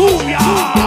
不要